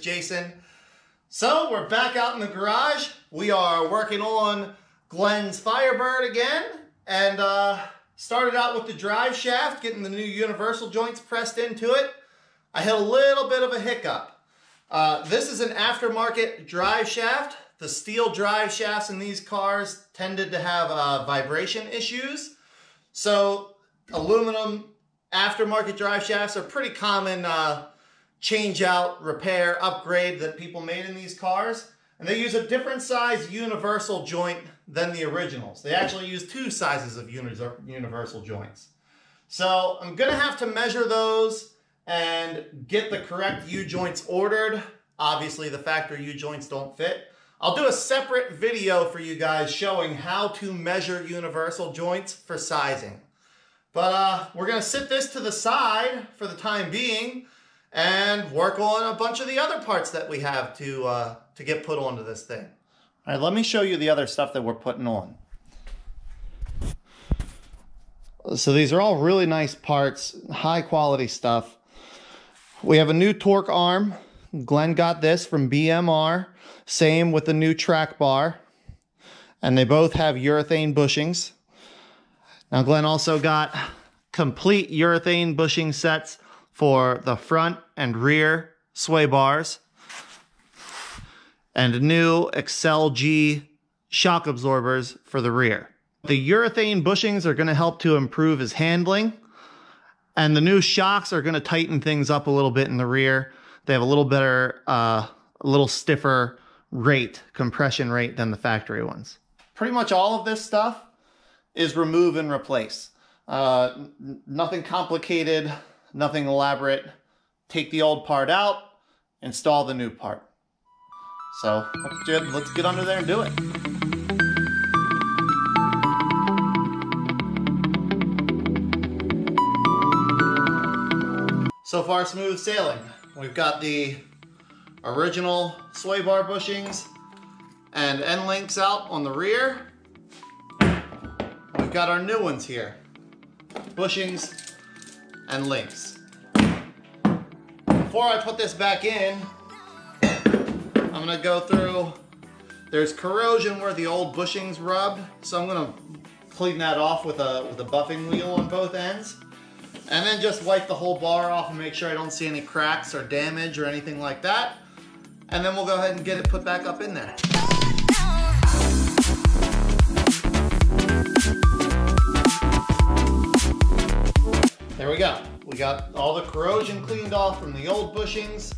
Jason. So we're back out in the garage. We are working on Glenn's Firebird again and uh, started out with the drive shaft, getting the new universal joints pressed into it. I had a little bit of a hiccup. Uh, this is an aftermarket drive shaft. The steel drive shafts in these cars tended to have uh, vibration issues. So aluminum aftermarket drive shafts are pretty common uh, change out, repair, upgrade that people made in these cars. And they use a different size universal joint than the originals. They actually use two sizes of universal joints. So I'm gonna have to measure those and get the correct U-joints ordered. Obviously the factory U-joints don't fit. I'll do a separate video for you guys showing how to measure universal joints for sizing. But uh, we're gonna sit this to the side for the time being and work on a bunch of the other parts that we have to, uh, to get put onto this thing. All right, let me show you the other stuff that we're putting on. So these are all really nice parts, high quality stuff. We have a new torque arm. Glenn got this from BMR. Same with the new track bar. And they both have urethane bushings. Now Glenn also got complete urethane bushing sets for the front and rear sway bars. And new Excel G shock absorbers for the rear. The urethane bushings are going to help to improve his handling and the new shocks are going to tighten things up a little bit in the rear. They have a little better, uh, a little stiffer rate, compression rate than the factory ones. Pretty much all of this stuff is remove and replace. Uh, nothing complicated, nothing elaborate. Take the old part out, install the new part. So let's, it. let's get under there and do it. So far, smooth sailing. We've got the original sway bar bushings and end links out on the rear. We've got our new ones here. Bushings and links. Before I put this back in, I'm gonna go through, there's corrosion where the old bushings rubbed, so I'm gonna clean that off with a, with a buffing wheel on both ends. And then just wipe the whole bar off and make sure I don't see any cracks or damage or anything like that. And then we'll go ahead and get it put back up in there. We got all the corrosion cleaned off from the old bushings.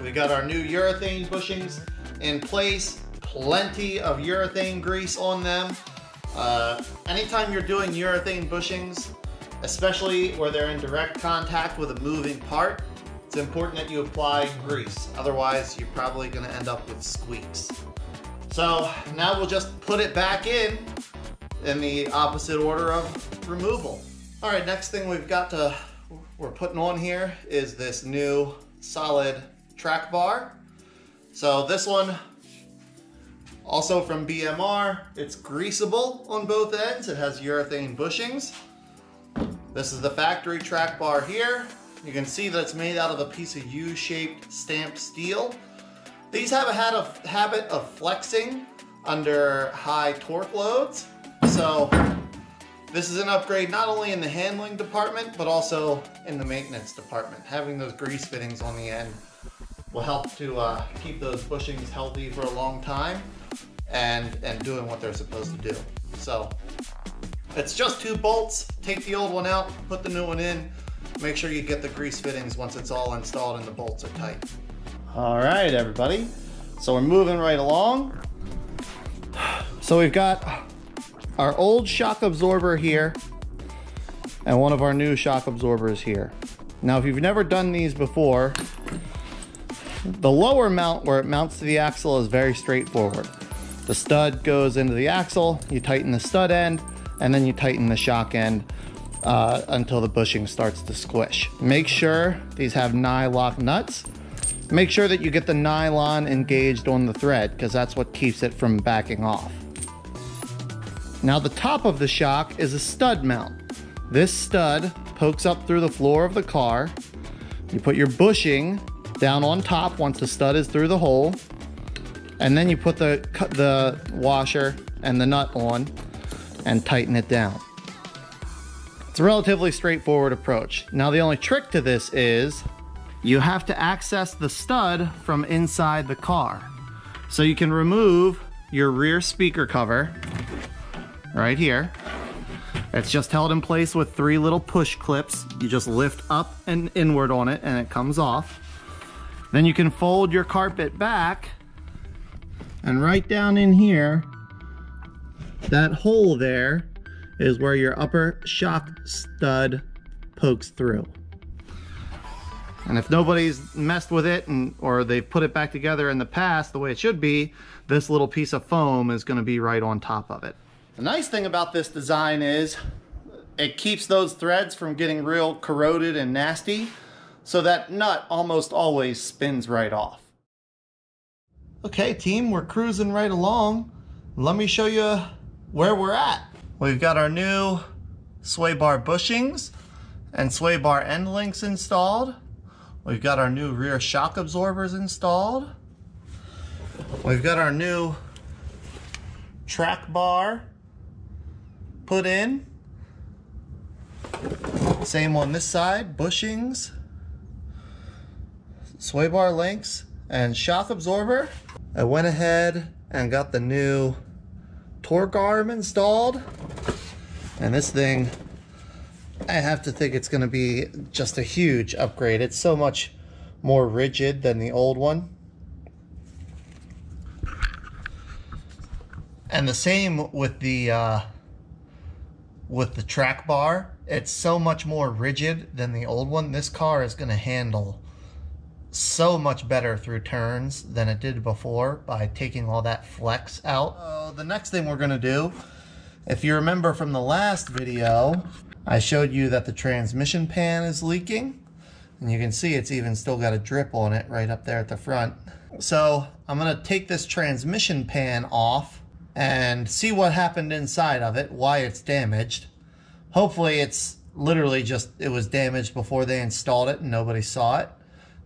We got our new urethane bushings in place. Plenty of urethane grease on them. Uh, anytime you're doing urethane bushings, especially where they're in direct contact with a moving part, it's important that you apply grease. Otherwise, you're probably gonna end up with squeaks. So now we'll just put it back in in the opposite order of removal. All right, next thing we've got to, we're putting on here is this new solid track bar. So this one, also from BMR, it's greasable on both ends. It has urethane bushings. This is the factory track bar here. You can see that it's made out of a piece of U-shaped stamped steel. These have a habit of flexing under high torque loads. So this is an upgrade not only in the handling department, but also in the maintenance department. Having those grease fittings on the end will help to uh, keep those bushings healthy for a long time and, and doing what they're supposed to do. So it's just two bolts. Take the old one out, put the new one in. Make sure you get the grease fittings once it's all installed and the bolts are tight. All right, everybody. So we're moving right along. So we've got our old shock absorber here and one of our new shock absorbers here. Now, if you've never done these before, the lower mount where it mounts to the axle is very straightforward. The stud goes into the axle, you tighten the stud end, and then you tighten the shock end uh, until the bushing starts to squish. Make sure these have nylock nuts. Make sure that you get the nylon engaged on the thread because that's what keeps it from backing off. Now the top of the shock is a stud mount. This stud pokes up through the floor of the car. You put your bushing down on top once the stud is through the hole. And then you put the, the washer and the nut on and tighten it down. It's a relatively straightforward approach. Now the only trick to this is you have to access the stud from inside the car. So you can remove your rear speaker cover right here. It's just held in place with three little push clips. You just lift up and inward on it and it comes off. Then you can fold your carpet back and right down in here, that hole there is where your upper shock stud pokes through. And if nobody's messed with it and or they've put it back together in the past the way it should be, this little piece of foam is going to be right on top of it. The nice thing about this design is it keeps those threads from getting real corroded and nasty, so that nut almost always spins right off. Okay team, we're cruising right along. Let me show you where we're at. We've got our new sway bar bushings and sway bar end links installed. We've got our new rear shock absorbers installed. We've got our new track bar put in. Same on this side, bushings, sway bar links, and shock absorber. I went ahead and got the new torque arm installed. And this thing, I have to think it's gonna be just a huge upgrade. It's so much more rigid than the old one. And the same with the uh, with the track bar. It's so much more rigid than the old one. This car is going to handle so much better through turns than it did before by taking all that flex out. Uh, the next thing we're going to do, if you remember from the last video, I showed you that the transmission pan is leaking. And you can see it's even still got a drip on it right up there at the front. So I'm going to take this transmission pan off and see what happened inside of it, why it's damaged. Hopefully it's literally just, it was damaged before they installed it and nobody saw it.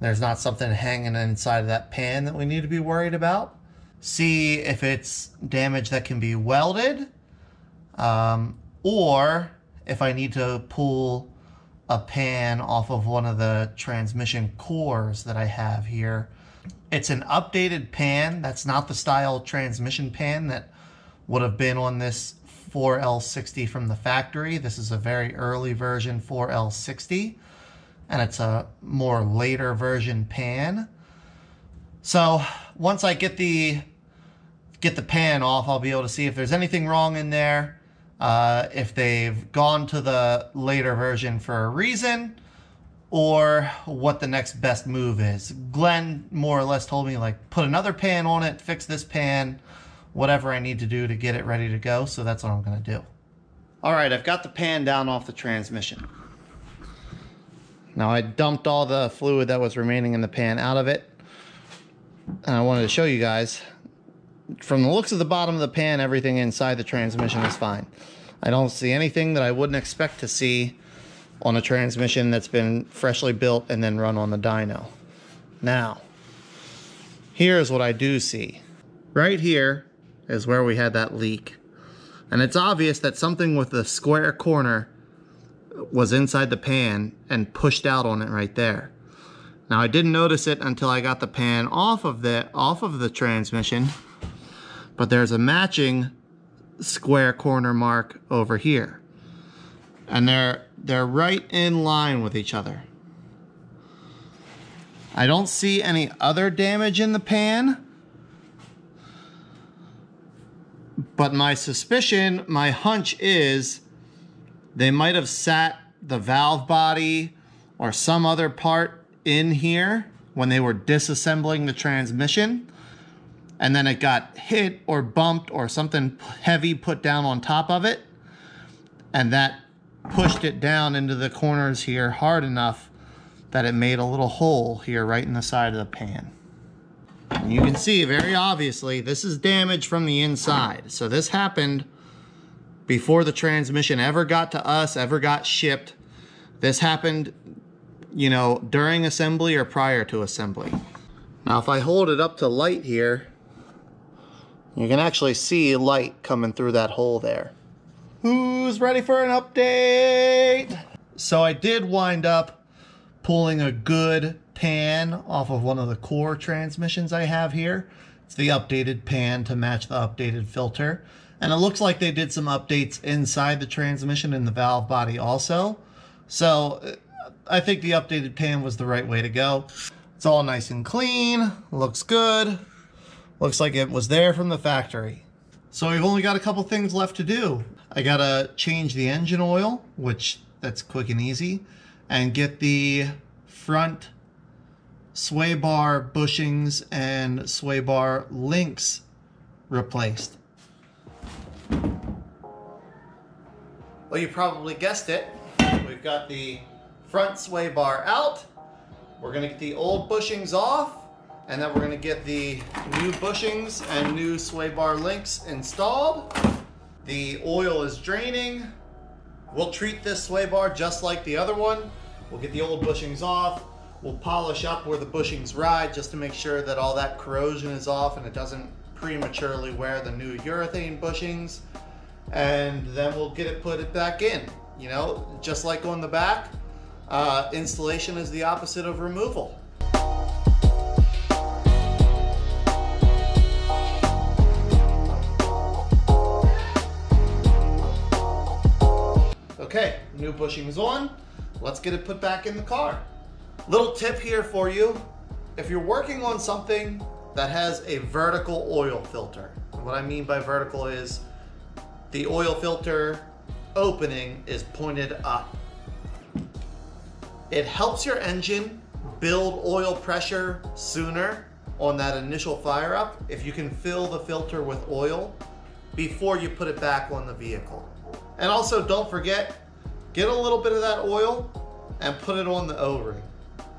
There's not something hanging inside of that pan that we need to be worried about. See if it's damage that can be welded um, or if I need to pull a pan off of one of the transmission cores that I have here. It's an updated pan. That's not the style transmission pan that would have been on this 4L60 from the factory. This is a very early version 4L60 and it's a more later version pan. So once I get the get the pan off, I'll be able to see if there's anything wrong in there, uh, if they've gone to the later version for a reason, or what the next best move is. Glenn more or less told me like put another pan on it, fix this pan, whatever I need to do to get it ready to go. So that's what I'm going to do. All right, I've got the pan down off the transmission. Now I dumped all the fluid that was remaining in the pan out of it. And I wanted to show you guys, from the looks of the bottom of the pan, everything inside the transmission is fine. I don't see anything that I wouldn't expect to see on a transmission that's been freshly built and then run on the dyno. Now, here's what I do see. Right here, is where we had that leak. And it's obvious that something with the square corner was inside the pan and pushed out on it right there. Now I didn't notice it until I got the pan off of the off of the transmission, but there's a matching square corner mark over here. And they're they're right in line with each other. I don't see any other damage in the pan, But my suspicion, my hunch is they might have sat the valve body or some other part in here when they were disassembling the transmission and then it got hit or bumped or something heavy put down on top of it and that pushed it down into the corners here hard enough that it made a little hole here right in the side of the pan. And you can see very obviously this is damage from the inside. So this happened before the transmission ever got to us, ever got shipped. This happened you know, during assembly or prior to assembly. Now if I hold it up to light here, you can actually see light coming through that hole there. Who's ready for an update? So I did wind up pulling a good pan off of one of the core transmissions I have here. It's the updated pan to match the updated filter. And it looks like they did some updates inside the transmission and the valve body also. So I think the updated pan was the right way to go. It's all nice and clean, looks good. Looks like it was there from the factory. So we've only got a couple things left to do. I gotta change the engine oil, which that's quick and easy, and get the front sway bar bushings and sway bar links replaced. Well, you probably guessed it. We've got the front sway bar out. We're gonna get the old bushings off and then we're gonna get the new bushings and new sway bar links installed. The oil is draining. We'll treat this sway bar just like the other one. We'll get the old bushings off. We'll polish up where the bushings ride just to make sure that all that corrosion is off and it doesn't prematurely wear the new urethane bushings. And then we'll get it put it back in. You know, just like on the back, uh, installation is the opposite of removal. Okay, new bushings on. Let's get it put back in the car. Little tip here for you. If you're working on something that has a vertical oil filter, what I mean by vertical is the oil filter opening is pointed up. It helps your engine build oil pressure sooner on that initial fire up if you can fill the filter with oil before you put it back on the vehicle. And also don't forget, get a little bit of that oil and put it on the O-ring.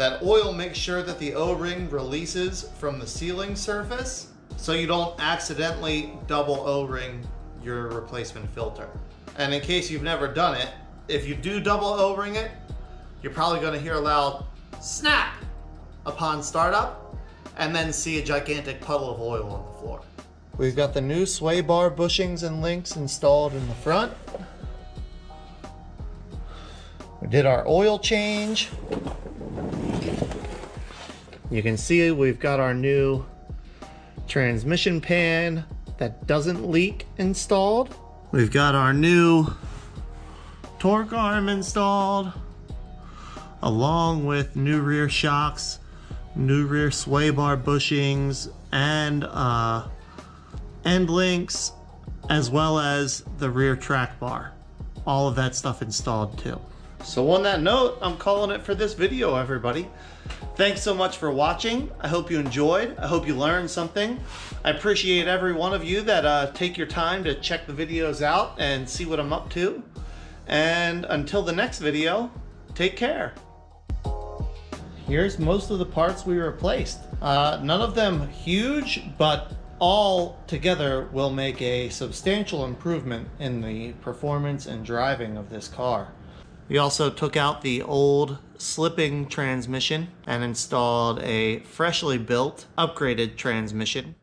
That oil makes sure that the O-ring releases from the sealing surface so you don't accidentally double O-ring your replacement filter. And in case you've never done it, if you do double O-ring it, you're probably gonna hear a loud snap upon startup and then see a gigantic puddle of oil on the floor. We've got the new sway bar bushings and links installed in the front. We did our oil change. You can see we've got our new transmission pan that doesn't leak installed. We've got our new torque arm installed along with new rear shocks, new rear sway bar bushings, and uh, end links, as well as the rear track bar. All of that stuff installed too. So on that note, I'm calling it for this video, everybody. Thanks so much for watching. I hope you enjoyed. I hope you learned something. I appreciate every one of you that uh, take your time to check the videos out and see what I'm up to. And until the next video, take care. Here's most of the parts we replaced. Uh, none of them huge, but all together will make a substantial improvement in the performance and driving of this car. We also took out the old slipping transmission and installed a freshly built upgraded transmission